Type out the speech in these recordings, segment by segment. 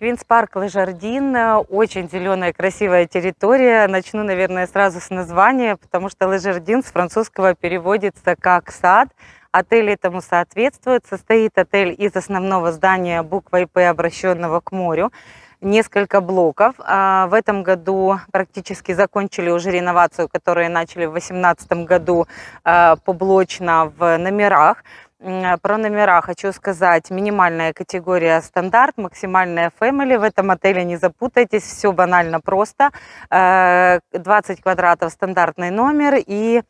Queens Park Le Jardin, очень зеленая красивая территория. Начну, наверное, сразу с названия, потому что Le Jardin с французского переводится как сад. Отель этому соответствует. Состоит отель из основного здания буквой П, обращенного к морю несколько блоков. А, в этом году практически закончили уже реновацию, которую начали в 2018 году а, поблочно в номерах. Про номера хочу сказать. Минимальная категория стандарт, максимальная family. В этом отеле не запутайтесь, все банально просто. 20 э, квадратов стандартный номер и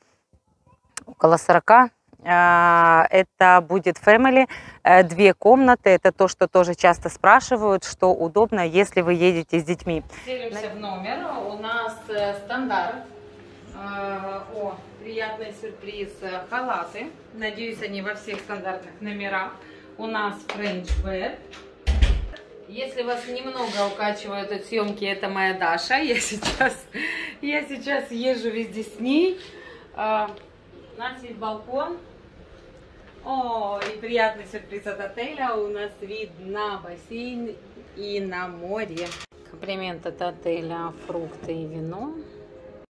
около 40 а, это будет family, э, две комнаты. Это то, что тоже часто спрашивают, что удобно, если вы едете с детьми. Селимся в номер. У нас э, стандарт. Э, о, приятный сюрприз. Халаты. Надеюсь, они во всех стандартных номерах. У нас bed. Если вас немного укачивают от съемки, это моя Даша. Я сейчас, я сейчас езжу везде с ней. У нас есть балкон. О, и приятный сюрприз от отеля. У нас вид на бассейн и на море. Комплимент от отеля фрукты и вино.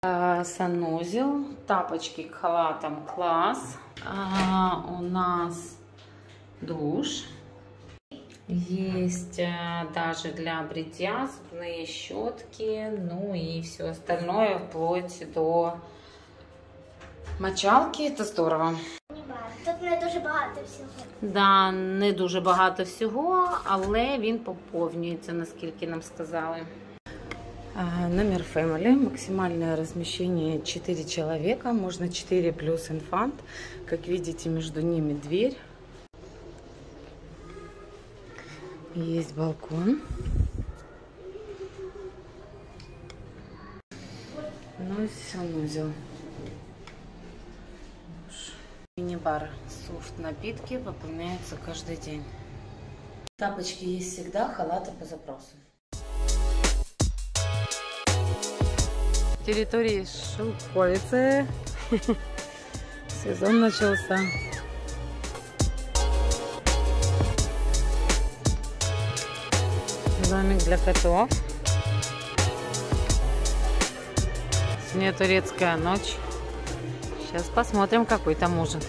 А, санузел, тапочки к халатам класс. А, у нас душ. Есть а, даже для бритья зубные щетки, ну и все остальное, вплоть до мочалки. Это здорово. Тут не дуже багато всього. Да, не дуже багато всього, але він поповнюється, наскільки нам сказали. Номер Family, максимальное размещение 4 человека, можно 4 плюс инфант. Как видите, между ними дверь. Есть балкон. Ну и санузел. Мини-бар софт напитки выполняются каждый день. Тапочки есть всегда, халаты по запросу. Территории Шелковицы. Сезон начался. Домик для котов. Сегодня турецкая ночь. Сейчас посмотрим, какой там ужин.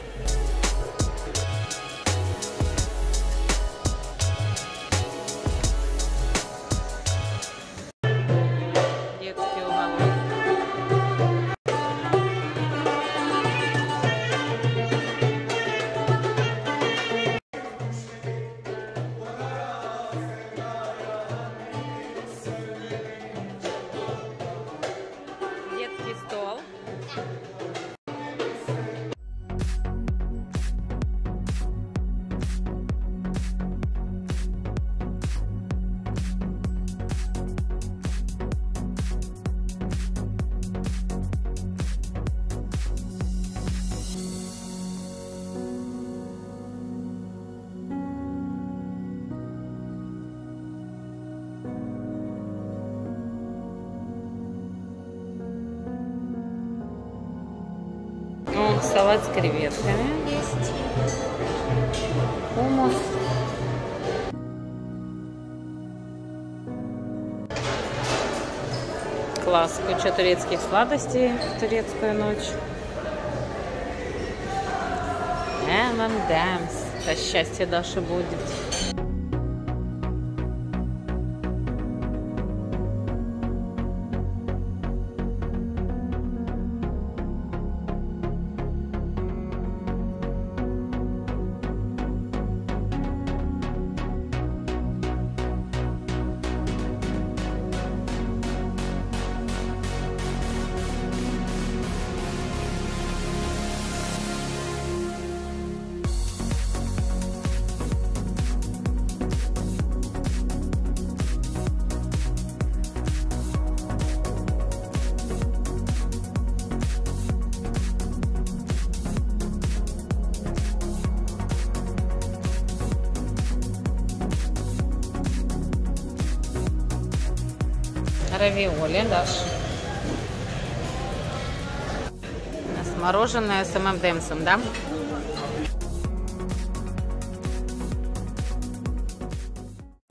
Салат с креветками есть. Хумус. Класс. Куча турецких сладостей в турецкую ночь. M&M's. Это счастье Даши будет. Равиоли, Даш. Мороженое с ММДМСом, да?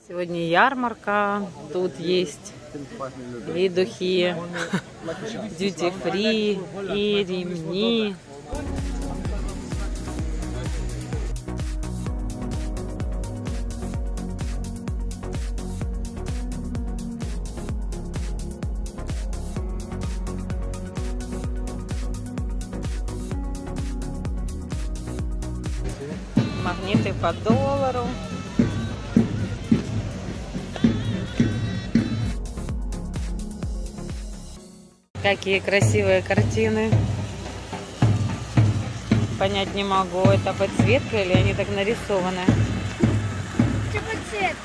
Сегодня ярмарка, тут есть и духи, дьюти фри, и ремни. По доллару. Какие красивые картины. Понять не могу, это подсветка или они так нарисованы. Це цвет.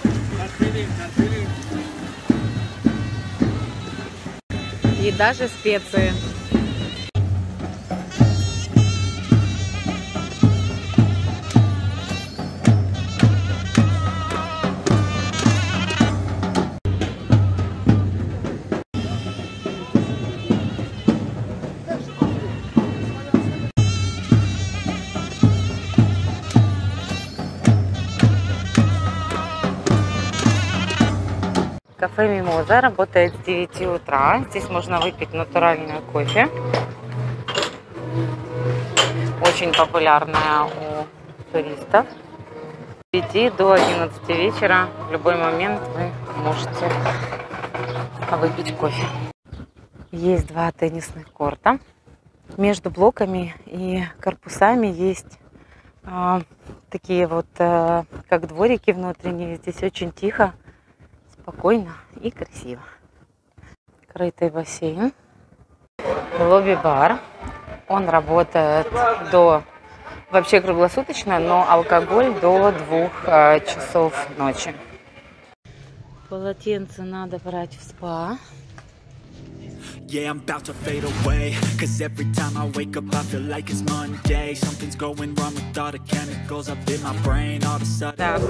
И даже специи. Кафе Мимоза работает с 9 утра. Здесь можно выпить натуральное кофе. Очень популярная у туристов. С 5 до 11 вечера в любой момент вы можете выпить кофе. Есть два теннисных корта. Между блоками и корпусами есть а, такие вот а, как дворики внутренние. Здесь очень тихо спокойно и красиво. Крытый бассейн, лобби-бар. Он работает до вообще круглосуточно, но алкоголь до двух э, часов ночи. Полотенце надо брать в спа. Yeah, I'm about to fade away Cause every time I wake up I feel like it's Monday Something's going wrong with all the chemicals up in my brain All of a sudden,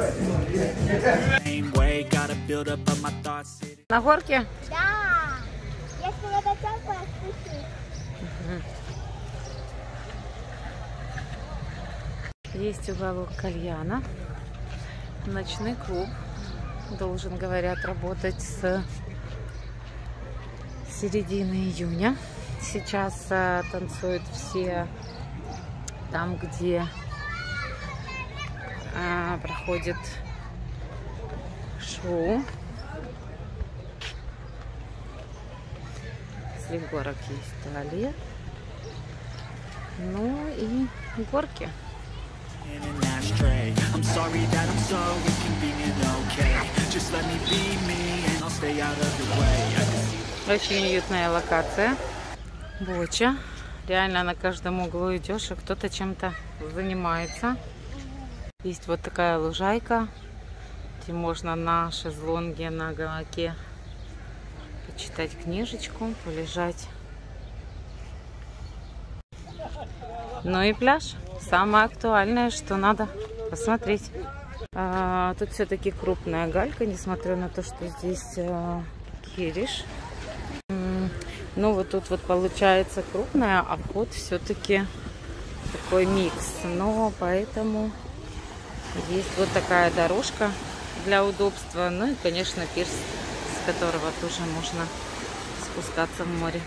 same way Gotta build up of my thoughts на горке? Да. Если не дотянку, спустись. Есть уголок кальяна. Ночной клуб должен, говорят, работать с середины июня. Сейчас а, танцуют все там, где а, проходит шоу. После горок есть туалет. Ну и горки. Just let me be me and I'll stay out of your way Очень уютная локация. Боча. Реально на каждом углу идешь, и кто-то чем-то занимается. Есть вот такая лужайка, где можно на шезлонге, на гамаке почитать книжечку, полежать. Ну и пляж. Самое актуальное, что надо посмотреть. А, тут все-таки крупная галька, несмотря на то, что здесь а, кириш. Ну, вот тут вот получается крупная, а вход все-таки такой микс. Но поэтому есть вот такая дорожка для удобства. Ну и, конечно, пирс, с которого тоже можно спускаться в море.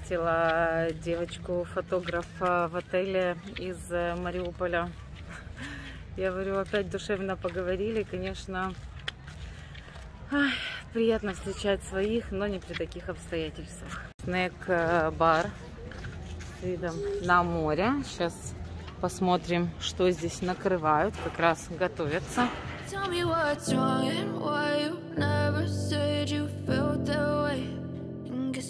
Встретила девочку-фотографа в отеле из э, Мариуполя. Я говорю, опять душевно поговорили. Конечно, приятно встречать своих, но не при таких обстоятельствах. Снэк-бар с видом на море. Сейчас посмотрим, что здесь накрывают. Как раз готовятся. Tell me what's wrong and why you never said you felt that way. And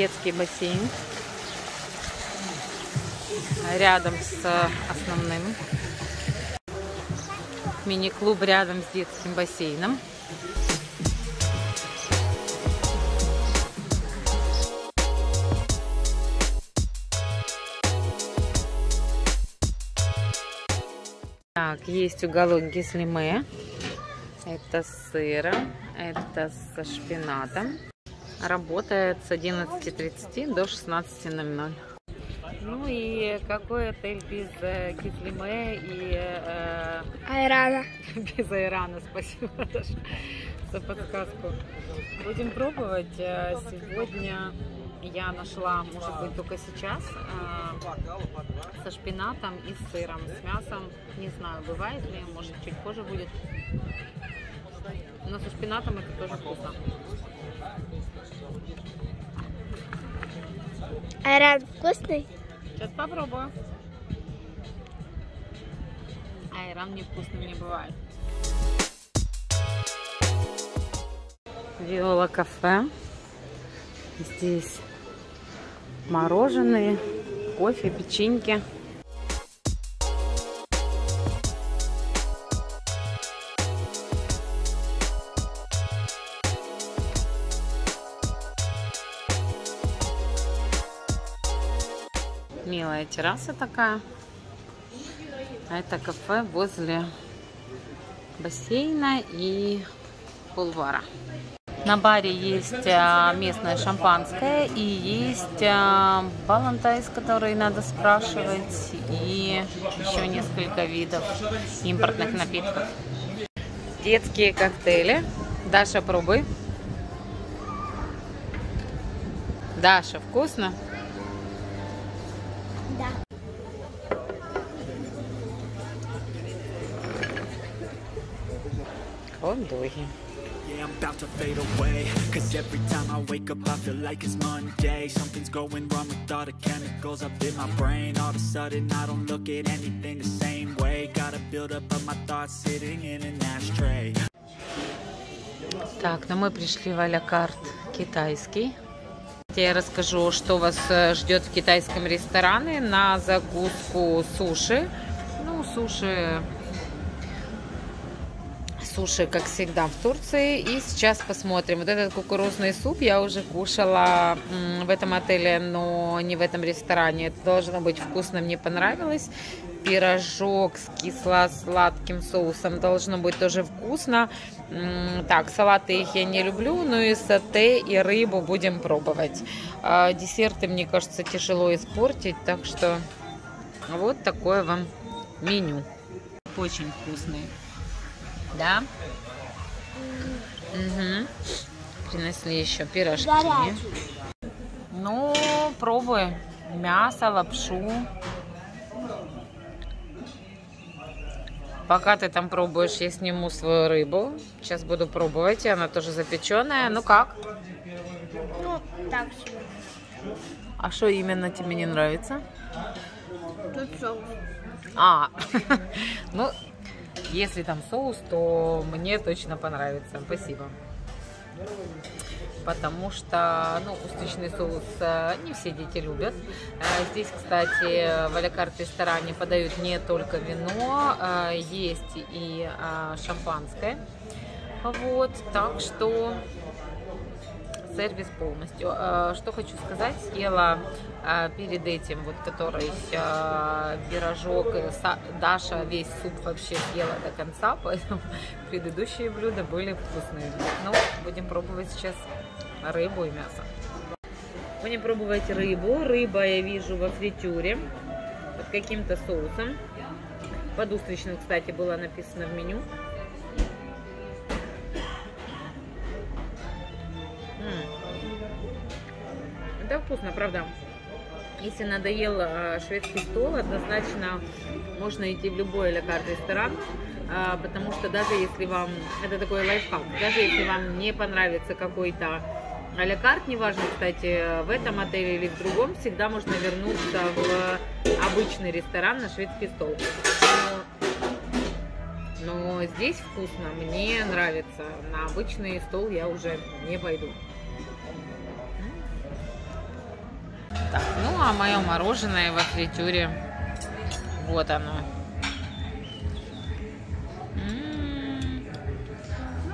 Детский бассейн рядом с основным. Мини-клуб рядом с детским бассейном. Так, есть уголок гислиме. Это с сыром, это со шпинатом. Работает с 11.30 до 16.00. Ну и какой отель без э, кислиме и э, Айрана. без айрана? Спасибо Даша, за подсказку. Будем пробовать. Э, Сегодня я нашла, может быть, только сейчас, э, со шпинатом и с сыром. С мясом, не знаю, бывает ли, может, чуть позже будет. Но со шпинатом это тоже вкусно. Айран вкусный? Сейчас попробую. Айран невкусным не бывает. Виола кафе. Здесь мороженые, кофе, печеньки. Милая терраса такая. А это кафе возле бассейна и бульвара. На баре есть а, местное шампанское и есть а, балантайс, который надо спрашивать, и еще несколько видов импортных напитков. Детские коктейли. Даша, пробуй. Даша, вкусно? Хот-доги. Yeah, I'm about to fade away Cause every time I wake up I feel like it's Monday Something's going wrong with all the chemicals up in my brain All of a sudden I don't look at anything the same way Gotta build up of my thoughts sitting in an ashtray Так, ну мы пришли в а-ля-карт китайский. Я расскажу, что вас э, ждет в китайском ресторане на закуску суши. Ну, суши суши, как всегда, в Турции. И сейчас посмотрим. Вот этот кукурузный суп я уже кушала в этом отеле, но не в этом ресторане. Это должно быть вкусно, мне понравилось. Пирожок с кисло-сладким соусом должно быть тоже вкусно. Так, салаты их я не люблю, но и сате, и рыбу будем пробовать. А, Десерты, мне кажется, тяжело испортить, так что вот такое вам меню. Очень вкусные. Да? Угу. Принесли еще пирожки. Горячий. Ну, пробуй. Мясо, лапшу. Пока ты там пробуешь, я сниму свою рыбу. Сейчас буду пробовать, и она тоже запеченная. Ну как? Ну, так себе. А что именно тебе не нравится? Тут соус. А, ну, если там соус, то мне точно понравится. Спасибо. Потому что, ну, устричный соус э, не все дети любят. Э, Здесь, кстати, в Алякарт ресторане подают не только вино, э, есть и э, шампанское. Вот, так что сервис полностью. Э, Что хочу сказать, съела э, перед этим, вот который э, пирожок, Даша весь суп вообще съела до конца, поэтому предыдущие блюда были вкусные. Ну, будем пробовать сейчас рыбу и мясо. Будем пробовать рыбу. Рыба я вижу во фритюре под каким-то соусом. Под устричным, кстати, было написано в меню. Вкусно, правда. Если надоел э, шведский стол, однозначно можно идти в любой лекарт ресторан, а, потому что даже если вам, это такой лайфхак, даже если вам не понравится какой-то а-ля-карт, неважно, кстати, в этом отеле или в другом, всегда можно вернуться в обычный ресторан на шведский стол. Но здесь вкусно, мне нравится. На обычный стол я уже не пойду. Так, ну а мое мороженое во фритюре. Вот оно. М-м-м.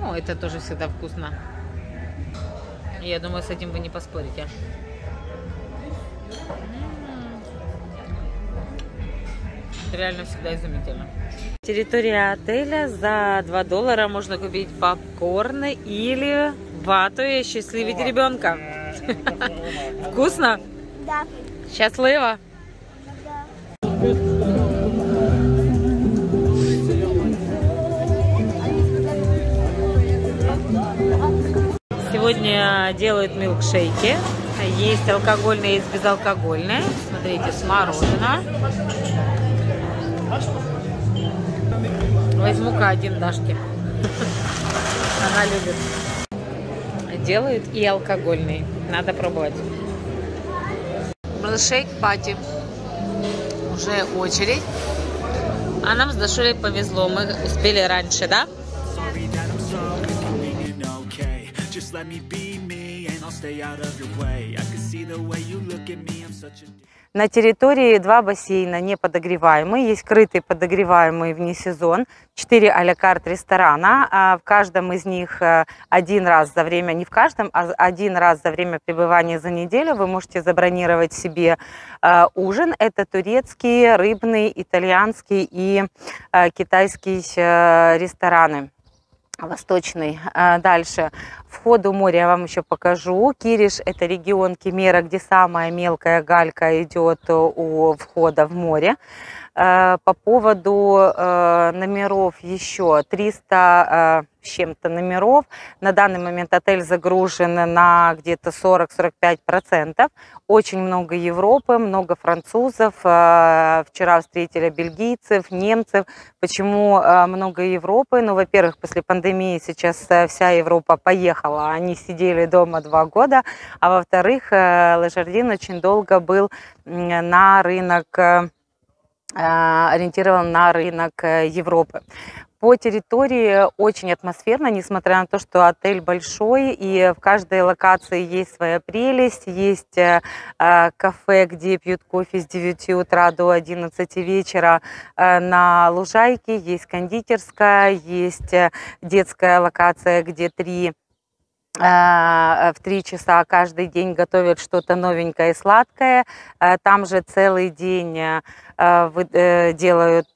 Ну, это тоже всегда вкусно. Я думаю, с этим вы не поспорите. М-м. Это реально всегда изумительно. Территория отеля за 2 доллара можно купить попкорн или вату и счастливить ребенка. Вкусно? Да. Счастливо? Да. Сегодня делают милкшейки. Есть алкогольные, есть безалкогольные. Смотрите, с мороженого. Возьму-ка один Дашки. Она любит. Делают и алкогольный. Надо пробовать. Милкшейк пати. Уже очередь. А нам с Дашулей повезло. Мы успели раньше, да? Just let me be me and I'll stay out of your way I can see the way you look at me. На территории два бассейна не подогреваемые, есть крытый подогреваемый вне сезон, четыре а-ля карт ресторана, а в каждом из них э, один раз за время, не в каждом, а один раз за время пребывания за неделю вы можете забронировать себе э, ужин. Это турецкий, рыбный, итальянский и э, китайский э, рестораны. Восточный. А, Дальше. Вход у моря я вам еще покажу. Кириш – это регион Кемера, где самая мелкая галька идет у входа в море. Э, По поводу э, номеров еще 300 э, с чем-то номеров. На данный момент отель загружен на где-то 40-45%. Очень много Европы, много французов. Вчера встретили бельгийцев, немцев. Почему много Европы? Ну, во-первых, после пандемии сейчас вся Европа поехала. Они сидели дома два года. А во-вторых, Лежардин очень долго был на рынок ориентирован на рынок э, Европы. По территории очень атмосферно, несмотря на то, что отель большой, и в каждой локации есть своя прелесть. Есть э, э, кафе, где пьют кофе с 9 утра до 11 вечера э, на лужайке, есть кондитерская, есть э, детская локация, где три в три часа каждый день готовят что-то новенькое и сладкое. Э, Там же целый день э, э, вы- э, делают,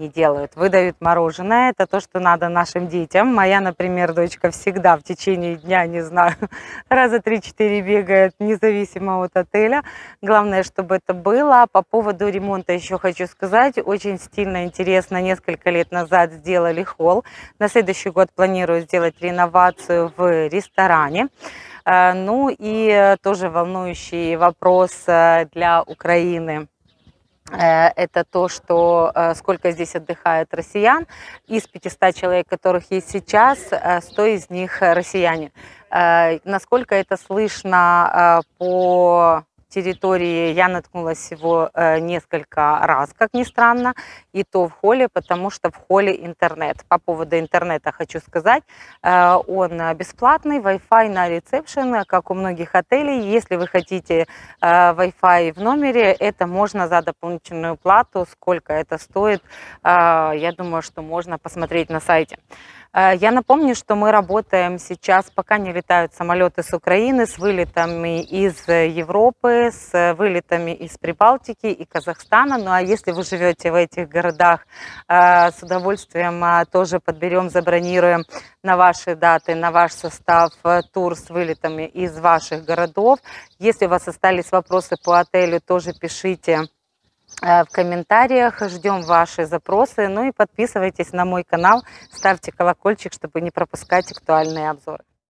не делают, выдают мороженое. Это то, что надо нашим детям. Моя, например, дочка всегда в течение дня, не знаю, раза 3-4 бегает, независимо от отеля. Главное, чтобы это было. По поводу ремонта еще хочу сказать. Очень стильно, интересно. Несколько лет назад сделали холл. На следующий год планирую сделать реновацию в ресторане. Э, Ну и э, тоже волнующий вопрос э, для Украины это то, что э, сколько здесь отдыхает россиян. Из 500 человек, которых есть сейчас, э, 100 из них э, россияне. Э, Насколько это слышно э, по территории, я наткнулась всего э, несколько раз, как ни странно, и то в холле, потому что в холле интернет. По поводу интернета хочу сказать, э, он э, бесплатный, Wi-Fi на ресепшн, как у многих отелей. Если вы хотите Wi-Fi в номере, это можно за дополнительную плату. Сколько это стоит, я думаю, что можно посмотреть на сайте. Э, Я напомню, что мы работаем сейчас, пока не летают самолеты с Украины, с вылетами из э, Европы, с э, вылетами из Прибалтики и Казахстана. Ну а если вы живете в этих городах, с удовольствием тоже подберем, забронируем на ваши даты, на ваш состав тур с вылетами из ваших городов. Если у вас остались вопросы по отелю, тоже пишите в комментариях. Ждем ваши запросы. Ну и подписывайтесь на мой канал, ставьте колокольчик, чтобы не пропускать актуальные обзоры.